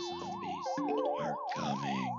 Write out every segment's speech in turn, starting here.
zombies are coming.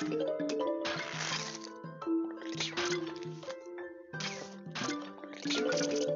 Thank you.